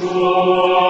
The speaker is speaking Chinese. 我。